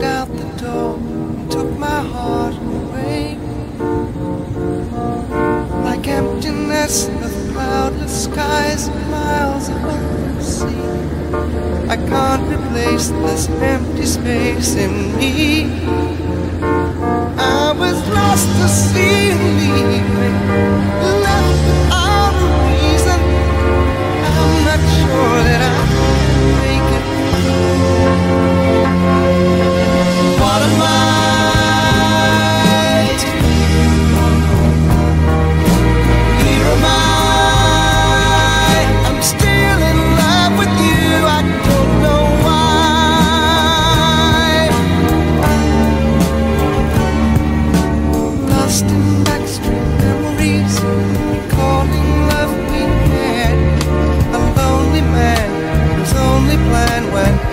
out the door and took my heart away. Like emptiness of cloudless skies, and miles above the sea. I can't replace this empty space in me. I was lost to sea lost in backstreet memories, recalling love we had. A lonely man only.